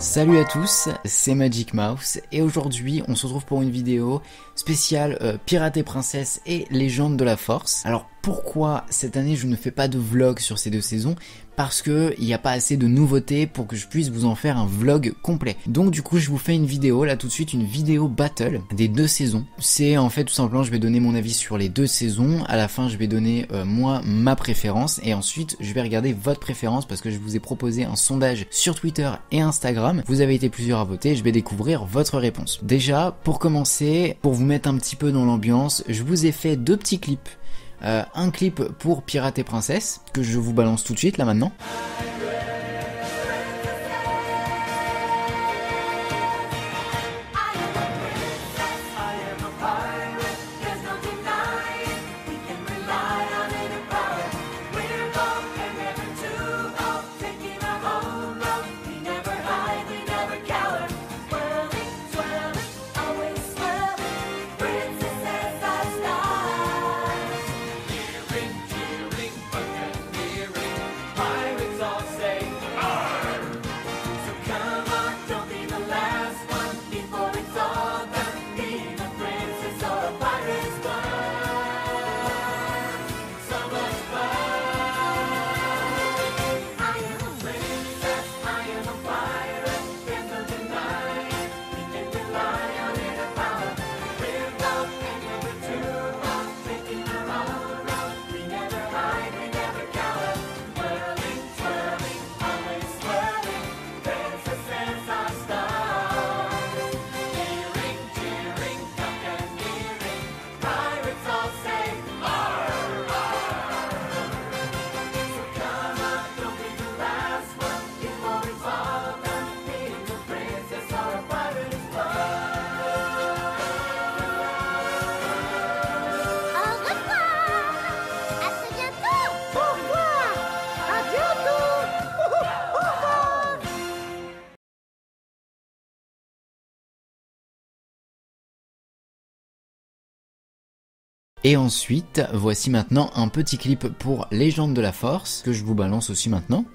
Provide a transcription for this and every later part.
Salut à tous, c'est Magic Mouse et aujourd'hui on se retrouve pour une vidéo spéciale euh, Pirates et Princesses et Légende de la Force. Alors pourquoi cette année je ne fais pas de vlog sur ces deux saisons? Parce que il n'y a pas assez de nouveautés pour que je puisse vous en faire un vlog complet. Donc du coup je vous fais une vidéo là tout de suite une vidéo battle des deux saisons. C'est en fait tout simplement je vais donner mon avis sur les deux saisons. À la fin je vais donner euh, moi ma préférence et ensuite je vais regarder votre préférence parce que je vous ai proposé un sondage sur Twitter et Instagram. Vous avez été plusieurs à voter. Je vais découvrir votre réponse. Déjà pour commencer, pour vous mettre un petit peu dans l'ambiance, je vous ai fait deux petits clips un clip pour Pirate et Princesse, que je vous balance tout de suite là maintenant. Et ensuite, voici maintenant un petit clip pour Légende de la Force, que je vous balance aussi maintenant.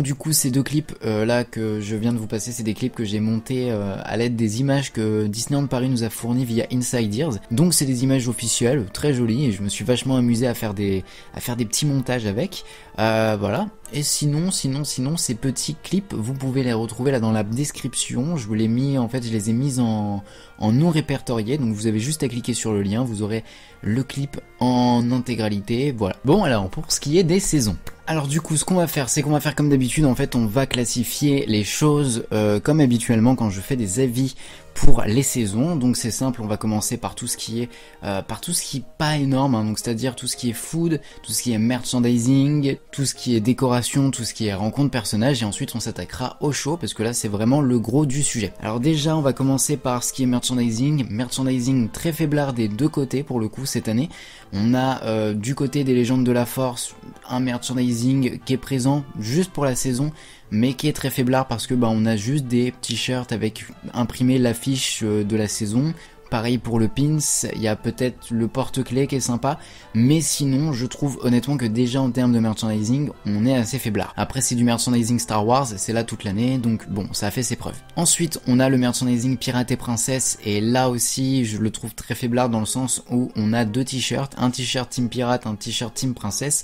Donc du coup ces deux clips euh, là que je viens de vous passer c'est des clips que j'ai montés euh, à l'aide des images que Disneyland Paris nous a fournies via Inside Ears. Donc c'est des images officielles, très jolies et je me suis vachement amusé à faire des, à faire des petits montages avec. Euh, voilà. Et sinon, sinon, sinon, ces petits clips, vous pouvez les retrouver là dans la description. Je vous les mis, en fait, je les ai mis en, en non répertorié. Donc vous avez juste à cliquer sur le lien, vous aurez le clip en intégralité. Voilà. Bon, alors pour ce qui est des saisons. Alors du coup, ce qu'on va faire, c'est qu'on va faire comme d'habitude. En fait, on va classifier les choses euh, comme habituellement quand je fais des avis pour les saisons. Donc c'est simple, on va commencer par tout ce qui est euh, par tout ce qui est pas énorme, hein. donc c'est-à-dire tout ce qui est food, tout ce qui est merchandising, tout ce qui est décoration, tout ce qui est rencontre personnage, et ensuite on s'attaquera au show parce que là c'est vraiment le gros du sujet. Alors déjà on va commencer par ce qui est merchandising, merchandising très faiblard des deux côtés pour le coup cette année. On a euh, du côté des légendes de la force un merchandising qui est présent juste pour la saison mais qui est très faiblard parce que bah, on a juste des t-shirts avec imprimé l'affiche euh, de la saison. Pareil pour le pins, il y a peut-être le porte-clés qui est sympa, mais sinon je trouve honnêtement que déjà en termes de merchandising, on est assez faiblard. Après c'est du merchandising Star Wars, c'est là toute l'année, donc bon, ça a fait ses preuves. Ensuite, on a le merchandising Pirate et Princesse, et là aussi je le trouve très faiblard dans le sens où on a deux t-shirts, un t-shirt Team Pirate, un t-shirt Team Princesse,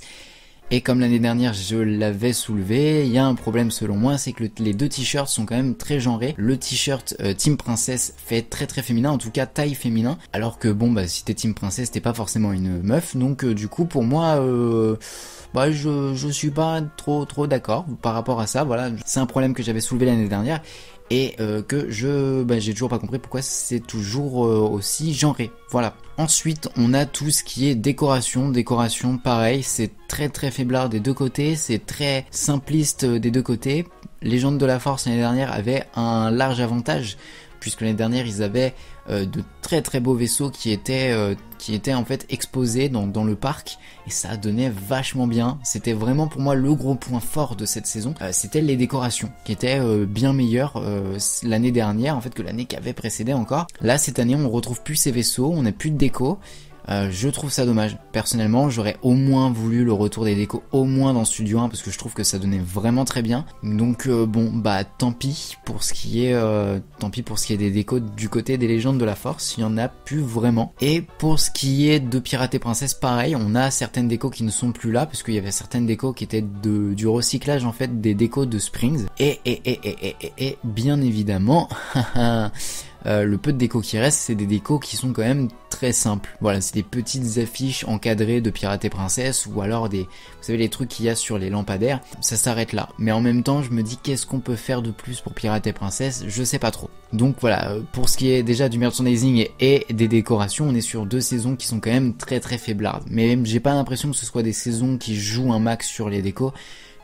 et comme l'année dernière je l'avais soulevé, il y a un problème selon moi, c'est que les deux t-shirts sont quand même très genrés. Le t-shirt euh, Team Princesse fait très très féminin, en tout cas taille féminin, alors que bon bah si t'es Team Princesse t'es pas forcément une meuf, donc euh, du coup pour moi euh, bah je, je suis pas trop trop d'accord par rapport à ça, voilà, c'est un problème que j'avais soulevé l'année dernière et euh, que je bah, j'ai toujours pas compris pourquoi c'est toujours euh, aussi genré. Voilà. Ensuite, on a tout ce qui est décoration. Décoration, pareil, c'est très très faiblard des deux côtés, c'est très simpliste des deux côtés. Légende de la Force l'année dernière avait un large avantage puisque l'année dernière ils avaient euh, de très très beaux vaisseaux qui étaient euh, qui étaient en fait exposés dans, dans, le parc et ça donnait vachement bien. C'était vraiment pour moi le gros point fort de cette saison. Euh, c'était les décorations qui étaient bien meilleures l'année dernière en fait que l'année qui avait précédé encore. Là cette année on retrouve plus ces vaisseaux, on n'a plus de déco euh, je trouve ça dommage. Personnellement, j'aurais au moins voulu le retour des décos, au moins dans Studio 1, parce que je trouve que ça donnait vraiment très bien. Donc euh, bon, bah tant pis pour ce qui est, euh, tant pis pour ce qui est des décos du côté des légendes de la Force, il y en a plus vraiment. Et pour ce qui est de Pirates et Princesse, pareil, on a certaines décos qui ne sont plus là, parce qu'il y avait certaines décos qui étaient de, du recyclage en fait des décos de Springs. Et et et et et, et bien évidemment. Euh, le peu de déco qui reste, c'est des décos qui sont quand même très simples. Voilà, c'est des petites affiches encadrées de pirates et princesses ou alors des, vous savez, les trucs qu'il y a sur les lampadaires. Ça s'arrête là. Mais en même temps, je me dis qu'est-ce qu'on peut faire de plus pour pirates et princesses? Je sais pas trop. Donc voilà, euh, pour ce qui est déjà du merchandising et, des décorations, on est sur deux saisons qui sont quand même très très faiblardes. Mais j'ai pas l'impression que ce soit des saisons qui jouent un max sur les décos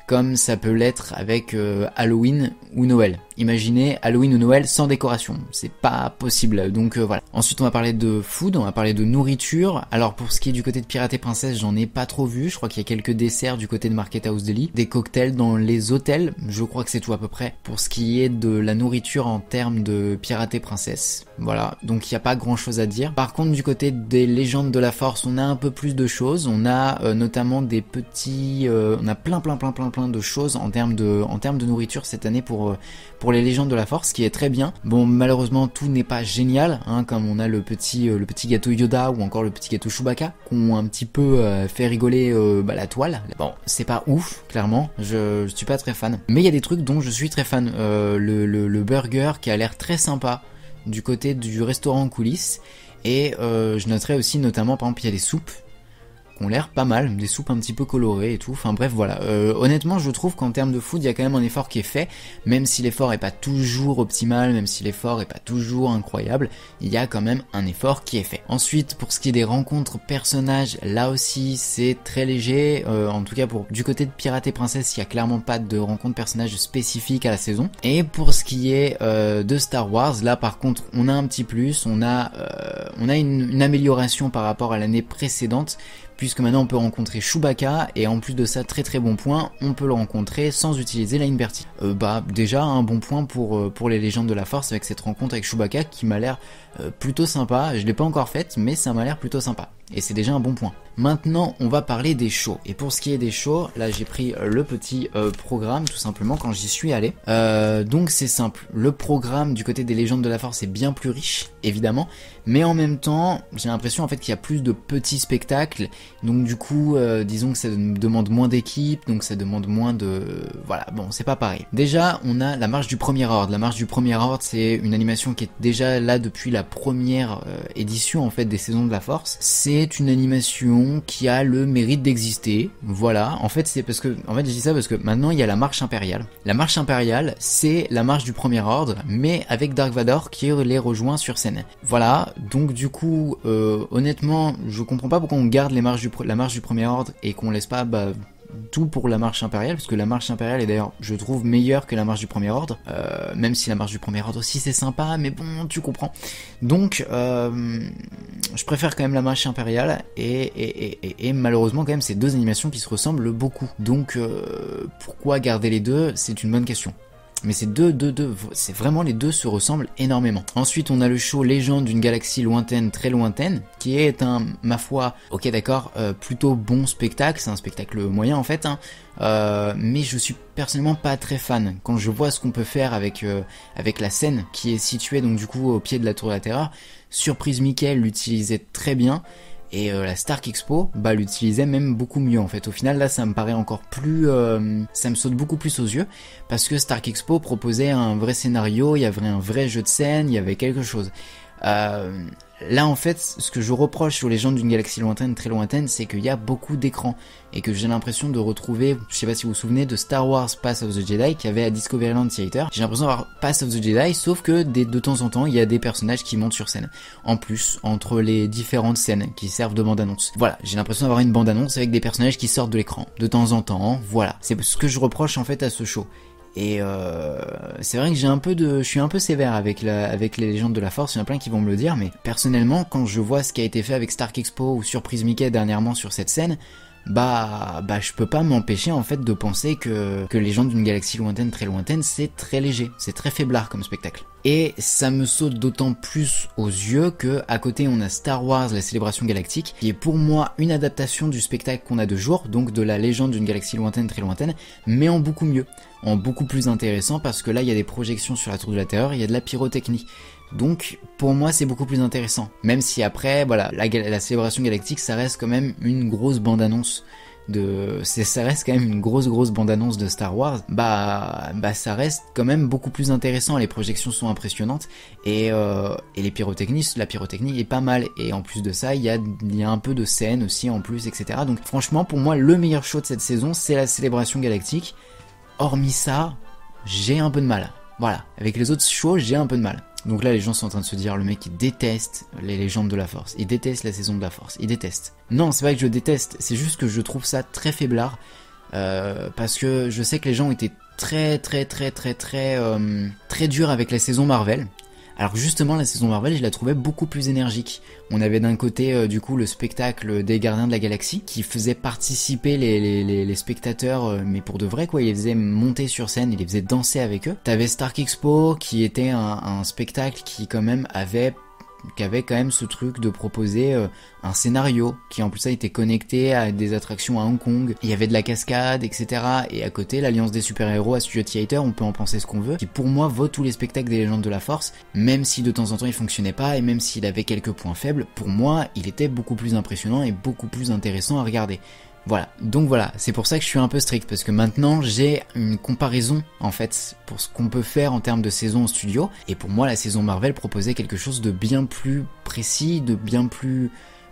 comme ça peut l'être avec euh, Halloween ou Noël. Imaginez Halloween ou Noël sans décoration, c'est pas possible. Donc euh, voilà. Ensuite, on va parler de food, on va parler de nourriture. Alors pour ce qui est du côté de Pirate et Princesse, j'en ai pas trop vu. Je crois qu'il y a quelques desserts du côté de Market House Deli, des cocktails dans les hôtels. Je crois que c'est tout à peu près. Pour ce qui est de la nourriture en termes de Pirate et Princesse, voilà. Donc il n'y a pas grand chose à dire. Par contre, du côté des légendes de la Force, on a un peu plus de choses. On a euh, notamment des petits, euh, on a plein plein plein plein plein de choses en termes de, en termes de nourriture cette année pour pour les légendes de la force, qui est très bien. Bon, malheureusement, tout n'est pas génial, hein, comme on a le petit, euh, le petit gâteau Yoda ou encore le petit gâteau Chewbacca, qui ont un petit peu euh, fait rigoler euh, bah, la toile. Bon, c'est pas ouf, clairement, je, suis pas très fan. Mais il y a des trucs dont je suis très fan. Le, burger qui a l'air très sympa du côté du restaurant en coulisses. Et je noterai aussi notamment, par exemple, il y a des soupes l'air pas mal, des soupes un petit peu colorées et tout. Enfin bref, voilà. Euh, honnêtement, je trouve qu'en termes de food, il y a quand même un effort qui est fait, même si l'effort est pas toujours optimal, même si l'effort est pas toujours incroyable, il y a quand même un effort qui est fait. Ensuite, pour ce qui est des rencontres personnages, là aussi c'est très léger. Euh, en tout cas, pour du côté de Pirate et Princesse, il y a clairement pas de rencontres personnages spécifiques à la saison. Et pour ce qui est euh, de Star Wars, là par contre, on a un petit plus, on a on a une amélioration par rapport à l'année précédente puisque maintenant on peut rencontrer Chewbacca et en plus de ça très très bon point on peut le rencontrer sans utiliser la. Euh, bah déjà un bon point pour, euh, pour les légendes de la force avec cette rencontre avec Chewbacca qui m'a l'air euh, plutôt sympa, je l'ai pas encore faite mais ça m'a l'air plutôt sympa et c'est déjà un bon point. Maintenant, on va parler des shows. Et pour ce qui est des shows, là j'ai pris euh, le petit euh, programme tout simplement quand j'y suis allé. Donc c'est simple, le programme du côté des légendes de la force est bien plus riche, évidemment, mais en même temps, j'ai l'impression en fait qu'il y a plus de petits spectacles. Donc du coup, disons que ça demande moins d'équipes, donc ça demande moins de voilà, bon, c'est pas pareil. Déjà, on a la marche du premier ordre. La marche du premier ordre, c'est une animation qui est déjà là depuis la première euh, édition en fait des saisons de la Force, c'est une animation qui a le mérite d'exister. Voilà, en fait c'est parce que en fait je dis ça parce que maintenant il y a la marche impériale. La marche impériale, c'est la marche du premier ordre, mais avec Dark Vador qui les rejoint sur scène. Voilà, donc du coup, euh, honnêtement, je comprends pas pourquoi on garde les marches du la marche du premier ordre et qu'on laisse pas bah, tout pour la marche impériale, parce que la marche impériale est d'ailleurs, je trouve, meilleure que la marche du premier ordre, euh, même si la marche du premier ordre aussi c'est sympa, mais bon, tu comprends. Donc, euh, je préfère quand même la marche impériale, et, malheureusement quand même c'est deux animations qui se ressemblent beaucoup. Donc, euh, pourquoi garder les deux? C'est une bonne question. Mais ces deux, deux, deux, c'est vraiment les deux se ressemblent énormément. Ensuite, on a le show Légende d'une galaxie lointaine, très lointaine, qui est un, ma foi, ok d'accord, euh, plutôt bon spectacle. C'est un spectacle moyen en fait, hein, euh, mais je suis personnellement pas très fan. Quand je vois ce qu'on peut faire avec euh, avec la scène qui est située donc du coup au pied de la Tour de la Terreur, Surprise Mickey l'utilisait très bien. Et euh, la Stark Expo, bah, l'utilisait même beaucoup mieux en fait. Au final, là, ça me paraît encore plus, euh, ça me saute beaucoup plus aux yeux parce que Stark Expo proposait un vrai scénario, il y avait un vrai jeu de scène, il y avait quelque chose. Euh, là, en fait, ce que je reproche sur les gens d'une galaxie lointaine, très lointaine, c'est qu'il y a beaucoup d'écrans et que j'ai l'impression de retrouver, je sais pas si vous vous souvenez, de Star Wars Pass of the Jedi qui avait à Discoveryland Theater. J'ai l'impression d'avoir Pass of the Jedi, sauf que de temps en temps, il y a des personnages qui montent sur scène. En plus, entre les différentes scènes qui servent de bande-annonce. Voilà, j'ai l'impression d'avoir une bande-annonce avec des personnages qui sortent de l'écran. De temps en temps, voilà. C'est ce que je reproche en fait à ce show. Et euh, c'est vrai que j'ai un peu de, je suis un peu sévère avec la, avec les légendes de la Force. Il y en a plein qui vont me le dire, mais personnellement, quand je vois ce qui a été fait avec Stark Expo ou Surprise Mickey dernièrement sur cette scène, bah, bah, je peux pas m'empêcher en fait de penser que, que Légende d'une galaxie lointaine, très lointaine, c'est très léger, c'est très faiblard comme spectacle. Et ça me saute d'autant plus aux yeux que à côté on a Star Wars, la célébration galactique, qui est pour moi une adaptation du spectacle qu'on a de jour, donc de la légende d'une galaxie lointaine, très lointaine, mais en beaucoup mieux, en beaucoup plus intéressant parce que là il y a des projections sur la tour de la terreur, il y a de la pyrotechnie. Donc pour moi c'est beaucoup plus intéressant. Même si après, voilà, la, célébration galactique ça reste quand même une grosse bande-annonce de ça reste quand même une grosse grosse bande annonce de Star Wars. Bah bah ça reste quand même beaucoup plus intéressant. Les projections sont impressionnantes et, euh, les pyrotechnies la pyrotechnie est pas mal. Et en plus de ça il y a, il y a un peu de scène aussi en plus etc donc franchement pour moi le meilleur show de cette saison c'est la célébration galactique. Hormis ça j'ai un peu de mal. Voilà. Avec les autres shows j'ai un peu de mal donc là, les gens sont en train de se dire, le mec, il déteste les légendes de la force. Il déteste la saison de la force. Il déteste. Non, c'est pas que je déteste. C'est juste que je trouve ça très faiblard. Euh, parce que je sais que les gens étaient très, très, très, très, très, euh, très durs avec la saison Marvel. Alors justement, la saison Marvel, je la trouvais beaucoup plus énergique. On avait d'un côté, euh, du coup, le spectacle des Gardiens de la Galaxie, qui faisait participer les, spectateurs, euh, mais pour de vrai, quoi. Il les faisait monter sur scène, il les faisait danser avec eux. T'avais Stark Expo, qui était un spectacle qui, quand même, avait qui avait quand même ce truc de proposer euh, un scénario qui en plus a été connecté à des attractions à Hong Kong. Il y avait de la cascade, etc. Et à côté, l'Alliance des super-héros à Studio Theater, on peut en penser ce qu'on veut, qui pour moi vaut tous les spectacles des légendes de la force, même si de temps en temps il fonctionnait pas et même s'il avait quelques points faibles, pour moi il était beaucoup plus impressionnant et beaucoup plus intéressant à regarder. Voilà, donc voilà, c'est pour ça que je suis un peu strict, parce que maintenant j'ai une comparaison en fait pour ce qu'on peut faire en termes de saison en studio, et pour moi la saison Marvel proposait quelque chose de bien plus précis, de bien plus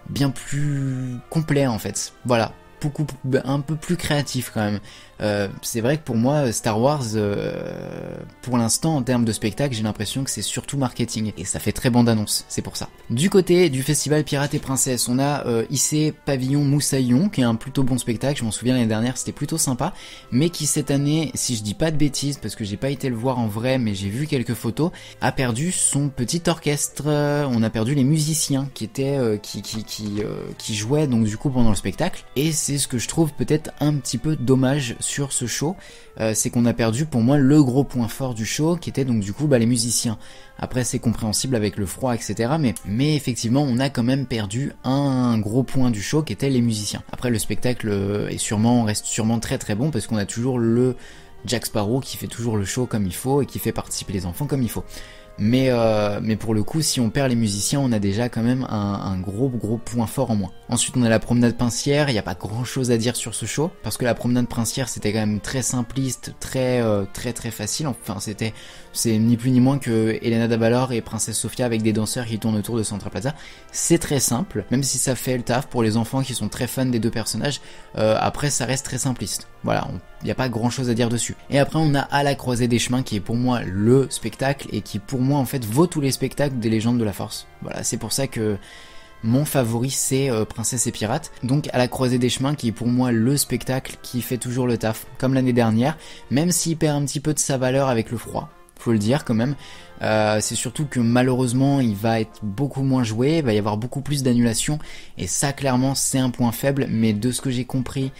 bien plus complet en fait. Voilà, beaucoup un peu plus créatif quand même. Euh, c'est vrai que pour moi, Star Wars, euh, pour l'instant, en termes de spectacle, j'ai l'impression que c'est surtout marketing. Et ça fait très bande-annonce, c'est pour ça. Du côté du festival Pirates et Princesses, on a euh, ici Pavillon Moussaillon, qui est un plutôt bon spectacle. Je m'en souviens l'année dernière, c'était plutôt sympa. Mais qui cette année, si je dis pas de bêtises, parce que j'ai pas été le voir en vrai, mais j'ai vu quelques photos, a perdu son petit orchestre. On a perdu les musiciens qui étaient, qui, qui, qui, jouaient donc du coup pendant le spectacle. Et c'est ce que je trouve peut-être un petit peu dommage ce show, euh, c'est qu'on a perdu pour moi le gros point fort du show, qui était donc du coup bah, les musiciens. Après c'est compréhensible avec le froid, etc. Mais, mais effectivement on a quand même perdu un gros point du show qui était les musiciens. Après le spectacle euh, est sûrement, reste sûrement très très bon parce qu'on a toujours le Jack Sparrow qui fait toujours le show comme il faut et qui fait participer les enfants comme il faut. Mais, euh, mais pour le coup, si on perd les musiciens, on a déjà quand même un, gros gros point fort en moins. Ensuite, on a la promenade princière. Il n'y a pas grand chose à dire sur ce show parce que la promenade princière, c'était quand même très simpliste, très euh, très très facile. Enfin, c'était c'est ni plus ni moins que Elena Davalor et Princesse Sofia avec des danseurs qui tournent autour de Central Plaza. C'est très simple, même si ça fait le taf pour les enfants qui sont très fans des deux personnages. Euh, après, ça reste très simpliste. Voilà, il n'y a pas grand chose à dire dessus. Et après, on a À la croisée des chemins qui est pour moi le spectacle et qui pour moi en fait vaut tous les spectacles des légendes de la force. Voilà, c'est pour ça que mon favori c'est euh, Princesse et Pirate. Donc à la croisée des chemins qui est pour moi le spectacle qui fait toujours le taf, comme l'année dernière, même s'il perd un petit peu de sa valeur avec le froid faut le dire quand même. Euh, c'est surtout que malheureusement il va être beaucoup moins joué, il va y avoir beaucoup plus d'annulations et ça clairement c'est un point faible mais de ce que j'ai compris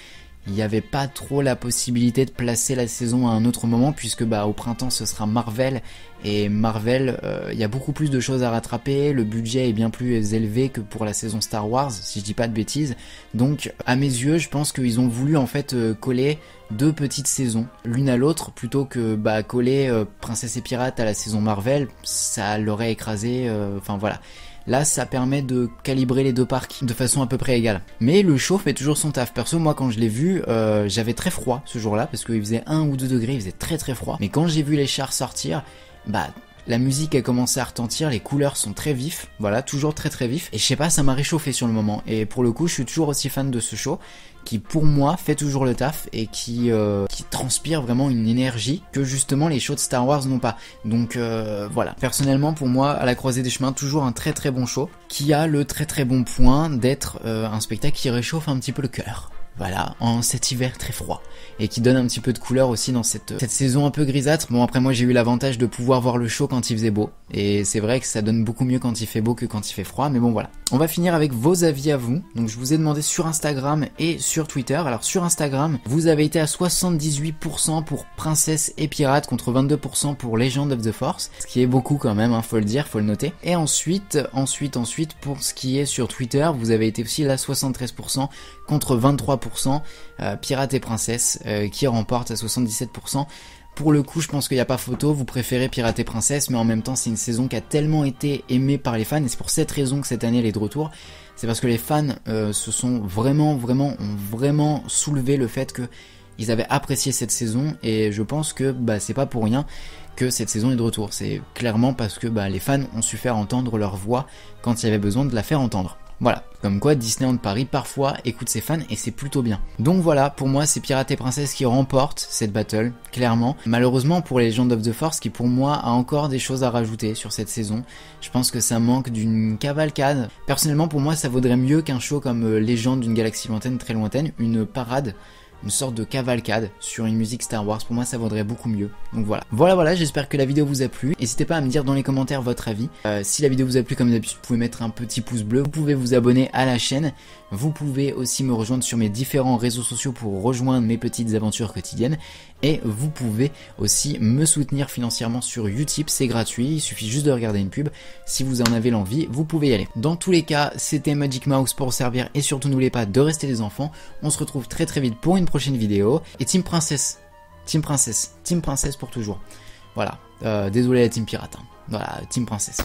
il n'y avait pas trop la possibilité de placer la saison à un autre moment puisque bah au printemps ce sera Marvel et Marvel euh, il y a beaucoup plus de choses à rattraper, le budget est bien plus élevé que pour la saison Star Wars si je dis pas de bêtises. Donc à mes yeux, je pense qu'ils ont voulu en fait euh, coller deux petites saisons l'une à l'autre plutôt que bah coller euh, Princesse et Pirate à la saison Marvel, ça l'aurait écrasé enfin voilà. Là, ça permet de calibrer les deux parcs de façon à peu près égale. Mais le chaud fait toujours son taf. Perso, moi, quand je l'ai vu, euh, j'avais très froid ce jour-là parce qu'il faisait 1 ou 2 degrés, il faisait très très froid. Mais quand j'ai vu les chars sortir, bah la musique a commencé à retentir, les couleurs sont très vifs, voilà, toujours très très vifs. Et je sais pas, ça m'a réchauffé sur le moment. Et pour le coup, je suis toujours aussi fan de ce show qui pour moi fait toujours le taf et qui, euh, qui transpire vraiment une énergie que justement les shows de Star Wars n'ont pas. Donc euh, voilà, personnellement pour moi à la croisée des chemins toujours un très très bon show qui a le très très bon point d'être euh, un spectacle qui réchauffe un petit peu le cœur. Voilà, en cet hiver très froid. Et qui donne un petit peu de couleur aussi dans cette, cette saison un peu grisâtre. Bon après moi j'ai eu l'avantage de pouvoir voir le show quand il faisait beau. Et c'est vrai que ça donne beaucoup mieux quand il fait beau que quand il fait froid. Mais bon voilà. On va finir avec vos avis à vous. Donc je vous ai demandé sur Instagram et sur Twitter. Alors sur Instagram, vous avez été à 78% pour Princesse et Pirate contre 22% pour Legend of the Force. Ce qui est beaucoup quand même, hein, faut le dire, faut le noter. Et ensuite, ensuite, ensuite, pour ce qui est sur Twitter, vous avez été aussi là 73% contre 23%, euh, Pirate et Princesse euh, qui remporte à 77%. Pour le coup, je pense qu'il n'y a pas photo, vous préférez Pirate et Princesse, mais en même temps, c'est une saison qui a tellement été aimée par les fans, et c'est pour cette raison que cette année elle est de retour. C'est parce que les fans euh, se sont vraiment, vraiment, vraiment soulevé le fait que ils avaient apprécié cette saison, et je pense que bah, c'est pas pour rien que cette saison est de retour. C'est clairement parce que bah, les fans ont su faire entendre leur voix quand il y avait besoin de la faire entendre. Voilà, comme quoi Disneyland Paris parfois écoute ses fans et c'est plutôt bien. Donc voilà, pour moi c'est Pirates et Princesse qui remporte cette battle, clairement. Malheureusement pour les Legend of the Force qui pour moi a encore des choses à rajouter sur cette saison. Je pense que ça manque d'une cavalcade. Personnellement pour moi ça vaudrait mieux qu'un show comme euh, Légende d'une galaxie lointaine très lointaine, une parade une sorte de cavalcade sur une musique Star Wars. Pour moi, ça vaudrait beaucoup mieux. Donc voilà. Voilà, voilà, j'espère que la vidéo vous a plu. N'hésitez pas à me dire dans les commentaires votre avis. Euh, si la vidéo vous a plu, comme d'habitude, vous pouvez mettre un petit pouce bleu. Vous pouvez vous abonner à la chaîne. Vous pouvez aussi me rejoindre sur mes différents réseaux sociaux pour rejoindre mes petites aventures quotidiennes et vous pouvez aussi me soutenir financièrement sur Utip, c'est gratuit, il suffit juste de regarder une pub. Si vous en avez l'envie, vous pouvez y aller. Dans tous les cas, c'était Magic Mouse pour vous servir et surtout n'oubliez pas de rester des enfants. On se retrouve très très vite pour une prochaine vidéo. Et Team Princesse, Team Princesse, Team Princesse pour toujours. Voilà, euh, désolé la Team Pirate. Hein. Voilà, Team Princesse.